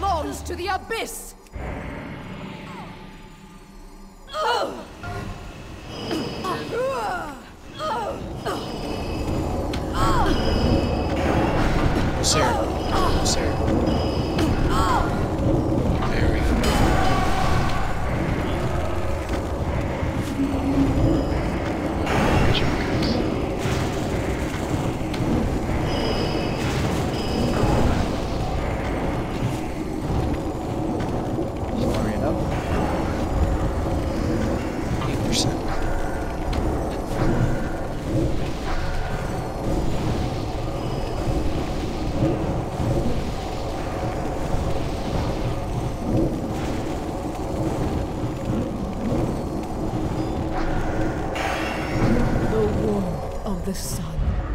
Pawns to the abyss! Sarah. The sun.